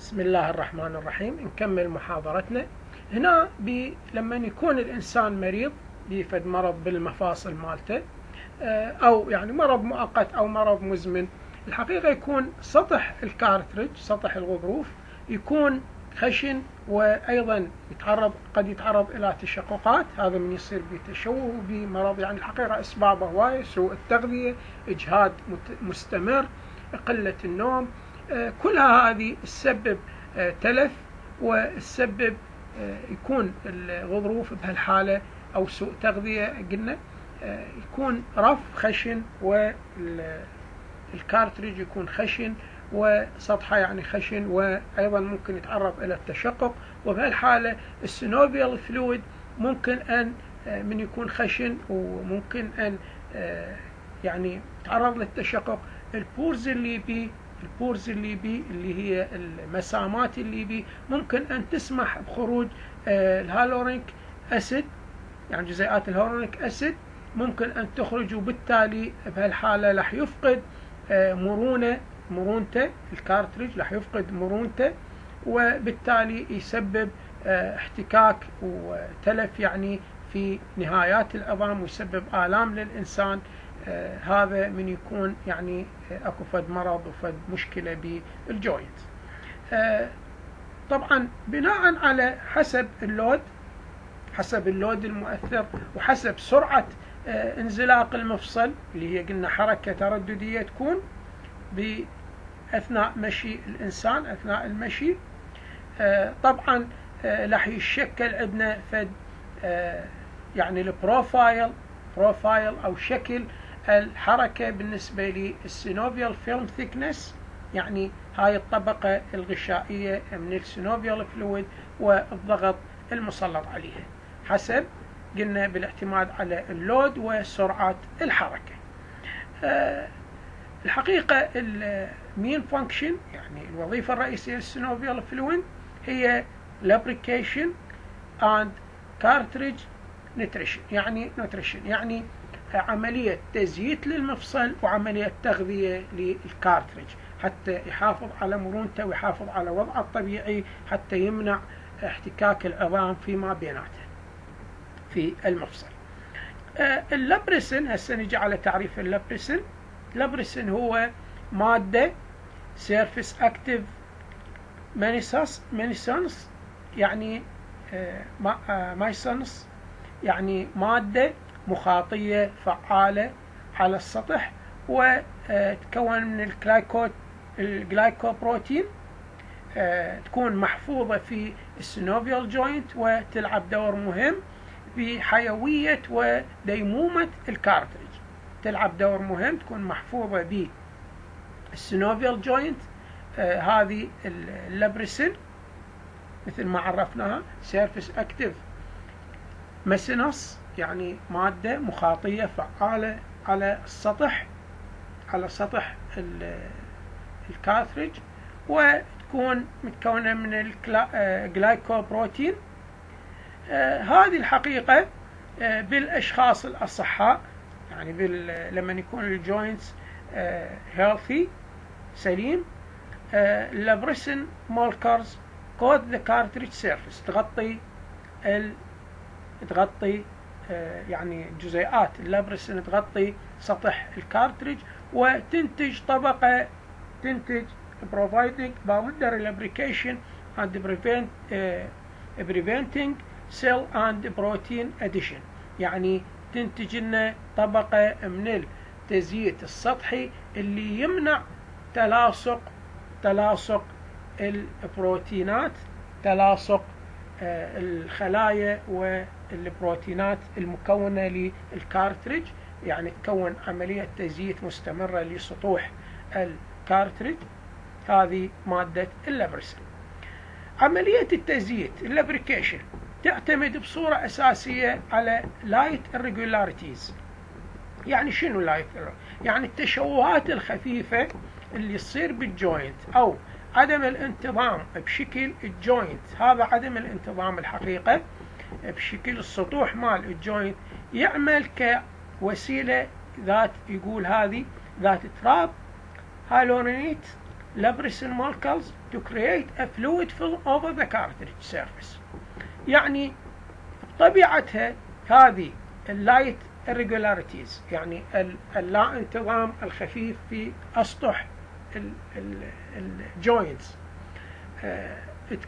بسم الله الرحمن الرحيم. نكمل محاضرتنا. هنا لما يكون الإنسان مريض بفد مرض بالمفاصل مالته آه، أو يعني مرض مؤقت أو مرض مزمن. الحقيقة يكون سطح الكارتريج سطح الغضروف يكون خشن وأيضا يتعرض قد يتعرض إلى تشققات. هذا من يصير بتشوه بمرض يعني الحقيقة أسبابه هواية سوء التغذية إجهاد مستمر قلة النوم. كلها هذه تسبب آه، تلف وتسبب آه، يكون الغضروف بهالحالة أو سوء تغذية. قلنا يكون rough خشن وال cartilage يكون خشن وسطحه يعني خشن وأيضا ممكن يتعرض إلى التشقق. وبهالحالة ال synovial fluid ممكن أن من يكون خشن وممكن أن يعني يتعرض للتشقق. ال pores اللي بيه ال pores اللي بيه اللي هي المسامات اللي بيه ممكن أن تسمح بخروج آه، ال hyaluronic acid يعني جزيئات ال hyaluronic acid ممكن أن تخرج وبالتالي بهالحالة راح يفقد آه، مرونة مرونتة ال cartilage راح يفقد مرونتة وبالتالي يسبب آه، احتكاك وتلف يعني في نهايات العظام ويسبب آلام للإنسان. هذا من يكون يعني آه أكو فد مرض وفد مشكلة بال joint. آه طبعا بناء على حسب ال load حسب ال load المؤثر وحسب سرعة آه، انزلاق المفصل اللي هي قلنا حركة ترددية تكون بأثناء مشي الإنسان أثناء المشي. آه، طبعا راح يشكل عندنا فد يعني ال profile profile أو شكل الحركة بالنسبة لل synovial film thickness يعني هاي الطبقة الغشائية من ال synovial fluid والضغط المسلط عليها حسب قلنا بالاعتماد على ال load وسرعة الحركة. أه الحقيقة ال main function يعني الوظيفة الرئيسية لل synovial fluid هي lubrication and cartridge nutrition يعني nutrition يعني عملية تزييت للمفصل وعملية تغذية للكارتريج حتى يحافظ على مرونته ويحافظ على وضعه الطبيعي حتى يمنع احتكاك العظام فيما بيناته في المفصل. آه، اللبرسن هسه نجي على تعريف اللبرسن اللبرسن هو مادة surface active mucinous يعني mucinous آه، يعني مادة مخاطية فعالة على السطح وتكون من ال glyco ال glycoprotein آه، تكون محفوظة في ال synovial joint وتلعب دور مهم بحيوية وديمومة ال cartilage. تلعب دور مهم تكون محفوظة بال synovial joint آه هذه ال lubricin مثل ما عرفناها surface active mucinous يعني مادة مخاطية فعالة على السطح على سطح ال cartilage وتكون متكونة من ال glycoprotein آه هذه الحقيقة آه بالأشخاص الأصحاء يعني لما يكون ال joints healthy سليم. ال lubricin molecules coat the cartilage surface تغطي تغطي آه، يعني جزيئات. ال lubricin تغطي سطح ال cartilage وتنتج طبقة تنتج providing boundary lubrication and prevent uh, preventing cell and protein addition. يعني تنتج لنا طبقة من التزييت السطحي اللي يمنع تلاصق تلاصق البروتينات تلاصق آه، الخلايا والبروتينات المكونة للكارتريج يعني تكون عملية تزييت مستمرة لسطوح ال cartilage هذه مادة ال lubricin عملية التزييت ال lubrication تعتمد بصورة أساسية على light irregularities. يعني شنو light يعني التشوهات الخفيفة اللي تصير بال joint أو عدم الانتظام بشكل ال joint هذا عدم الانتظام الحقيقة. بشكل السطوح مال ال joint يعمل كوسيلة that يقول هذه that trap hyaluronate lubricin molecules to create a fluid film over the cartilage surface. يعني طبيعتها هذه ال light irregularities يعني اللا انتظام الخفيف في أسطح ال joints. آه،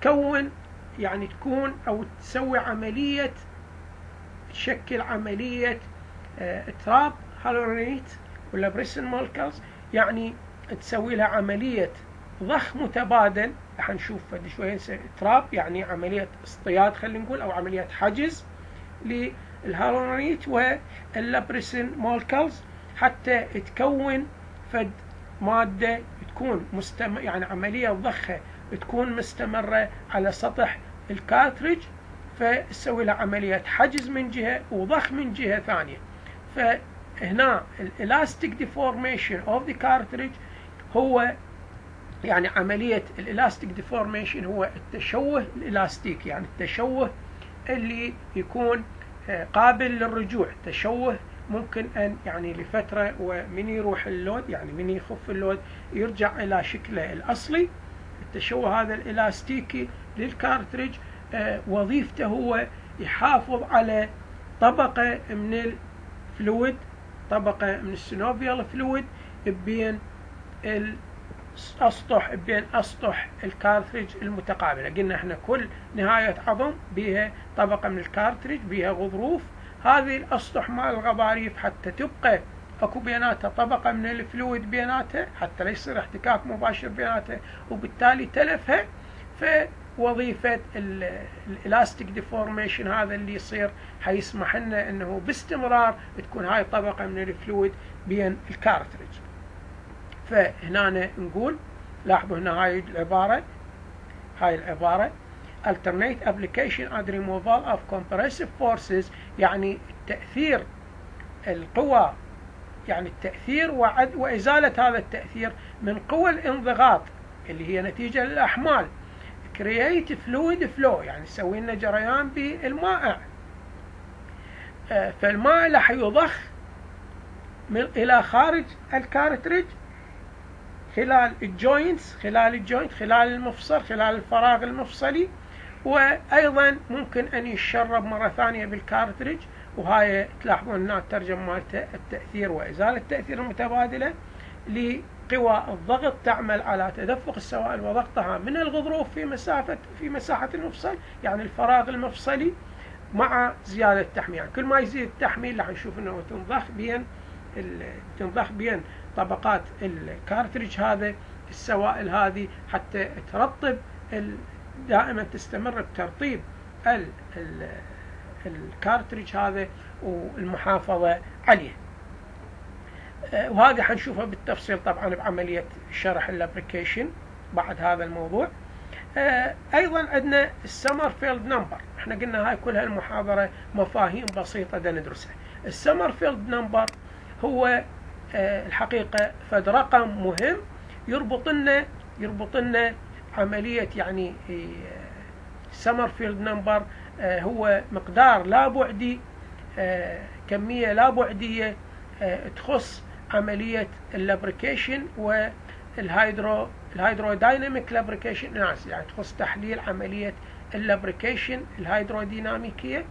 تكون يعني تكون أو تسوي عملية تشكل عملية آه، trap hyaluronate وال lubricin molecules يعني تسوي لها عملية ضخ متبادل. راح نشوف بعد شوية trap يعني عملية اصطياد خلينا نقول أو عملية حجز لل hyaluronate وال lubricin molecules حتى تكون فد مادة تكون مستمر يعني عملية ضخة تكون مستمرة على سطح ال cartilage فتسوي له عملية حجز من جهة وضخ من جهة ثانية. فهنا ال elastic deformation of the cartilage هو يعني عملية ال elastic deformation هو التشوه الإلاستيك يعني التشوه اللي يكون آه، قابل للرجوع. تشوه ممكن أن يعني لفترة ومن يروح ال load يعني من يخف اللود يرجع إلى شكله الأصلي. التشوه هذا الإلاستيكي لل cartilage آه، وظيفته هو يحافظ على طبقة من ال fluid طبقة من ال synovial fluid بين الأسطح بين أسطح ال cartilage المتقابلة. قلنا إحنا كل نهاية عظم بها طبقة من ال cartilage بها غضروف. هذه الأسطح مال الغضاريف حتى تبقى أكو بيناتها طبقة من ال fluid بيناتها حتى لا يصير احتكاك مباشر بيناتها وبالتالي تلفها. فوظيفة ال elastic deformation هذا اللي يصير حيسمح لنا إنه باستمرار تكون هاي الطبقة من ال fluid بين ال cartilage. فهنا نقول لاحظوا هنا هاي العبارة هاي العبارة alternate application and removal of compressive forces يعني تأثير القوى يعني التأثير وإزالة هذا التأثير من قوى الانضغاط اللي هي نتيجة للأحمال. Create fluid flow يعني تسوي لنا جريان بالمائع آه، فالماء راح يضخ إلى خارج ال cartilage خلال ال joints خلال ال joint خلال المفصل خلال الفراغ المفصلي. وأيضا ممكن أن يشرب مرة ثانية بال cartilage وهاي تلاحظون هنا الترجمة مالته التأثير وإزالة التأثير المتبادلة لقوى الضغط تعمل على تدفق السوائل وضغطها من الغضروف في مسافه في مساحة المفصل يعني الفراغ المفصلي مع زيادة التحميل. يعني كل ما يزيد التحميل راح نشوف إنه تنضخ بين تنضخ بين طبقات الكارتريج هذا السوائل هذه حتى ترطب دائما تستمر بترطيب ال ال ال cartilage هذا والمحافظة عليه وهذا حنشوفه بالتفصيل طبعا بعملية شرح ال application بعد هذا الموضوع. آه، أيضا عندنا ال Sommerfeld number إحنا قلنا هاي كلها المحاضرة مفاهيم بسيطة دا ندرسها. ال Sommerfeld number هو آه، الحقيقة فد رقم مهم يربط لنا يربط لنا عملية يعني Sommerfeld number آه، هو مقدار لا بعدي آه، كمية لا بعدية آه، تخص عملية ال lubrication وال hydro ال hydrodynamic lubrication. ناس يعني تخص تحليل عملية ال lubrication الهيدروديناميكية.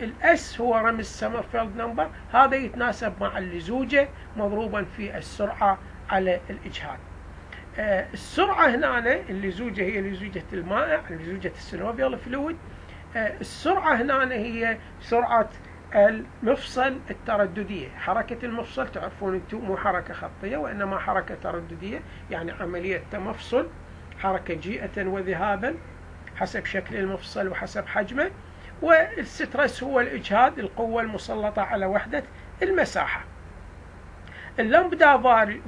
ال S هو رمز Sommerfeld number. هذا يتناسب مع اللزوجة مضروبا في السرعة على الإجهاد آه، السرعة هنا اللي زوجة هي لزوجة المائع لزوجة السينوفيال فلويد. آه، السرعة هنا هي سرعة المفصل الترددية. حركة المفصل تعرفون أنتم مو حركة خطية وإنما حركة ترددية يعني عملية تمفصل حركة جيئة وذهابا حسب شكل المفصل وحسب حجمه. والسترس هو الإجهاد القوة المسلطة على وحدة المساحة. ال lambda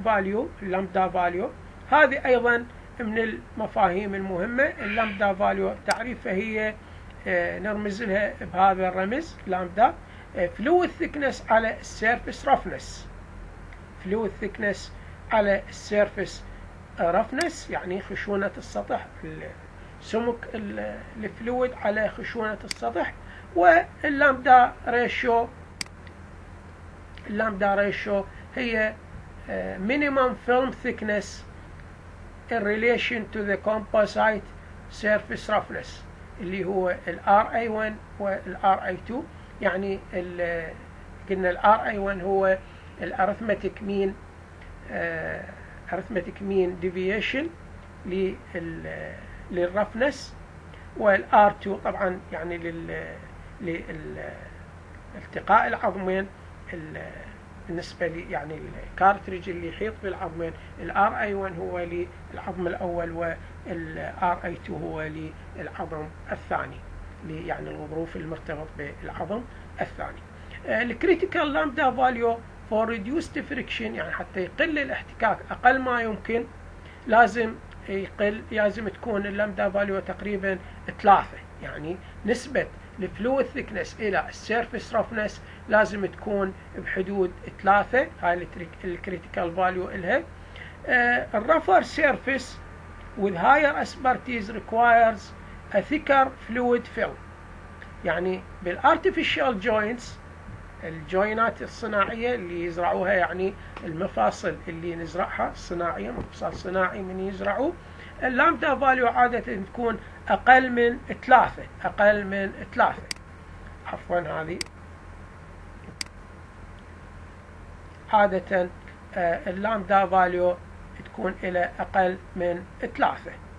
value ال lambda value هذه أيضا من المفاهيم المهمة. ال lambda value تعريفها هي آه، نرمز لها بهذا الرمز lambda fluid thickness على ال surface roughness fluid thickness على ال surface roughness يعني خشونة السطح سمك ال fluid على خشونة السطح وال lambda ratio ال lambda ratio هي minimum film thickness in relation to the composite surface roughness اللي هو ال RA1 وال RA2 يعني قلنا ال RA1 هو ال arithmetic mean arithmetic mean deviation لل roughness وال R2 طبعا يعني لل لالتقاء العظمين بالنسبة لي يعني ال cartilage اللي يحيط بالعظمين. ال RA1 هو للعظم الأول وال RA2 هو للعظم الثاني. يعني الغضروف المرتبط بالعظم الثاني. ال critical lambda value for reduced friction يعني حتى يقل الاحتكاك أقل ما يمكن لازم يقل لازم تكون ال lambda value تقريبا ثلاثة. يعني نسبة ال fluid thickness إلى ال surface roughness لازم تكون بحدود ثلاثة. هاي ال critical value إلها. ال rougher surface with higher asperities requires a thicker fluid film يعني بال artificial joints الجوينات الصناعية اللي يزرعوها يعني المفاصل اللي نزرعها صناعية مفصل صناعي من يزرعوه ال lambda value عادة تكون أقل من ثلاثة أقل من ثلاثة. عفوا هذه عادة آه، ال lambda value تكون إلى أقل من ثلاثة. آه،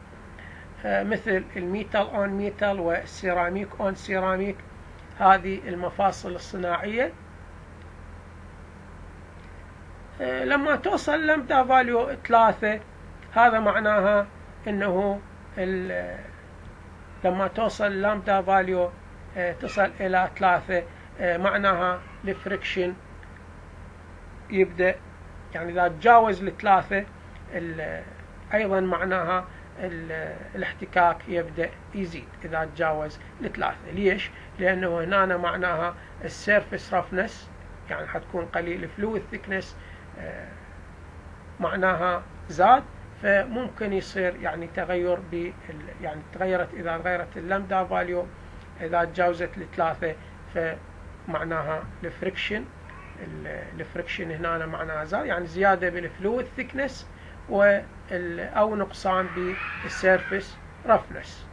مثل ال metal on metal وال ceramic on ceramic. هذه المفاصل الصناعية. آه، لما توصل lambda value ثلاثة هذا معناها إنه لما توصل lambda value آه، تصل إلى ثلاثة آه، معناها ال friction يبدأ. يعني إذا تجاوز الثلاثة أيضا معناها الاحتكاك يبدأ يزيد إذا تجاوز الثلاثة ليش؟ لأنه هنا معناها ال surface roughness يعني حتكون قليل fluid thickness معناها زاد فممكن يصير يعني تغير ب يعني تغيرت إذا تغيرت ال lambda value إذا تجاوزت الثلاثة فمعناها ال friction ال friction هنا معناها زاد يعني زيادة بال fluid thickness أو نقصان بال surface roughness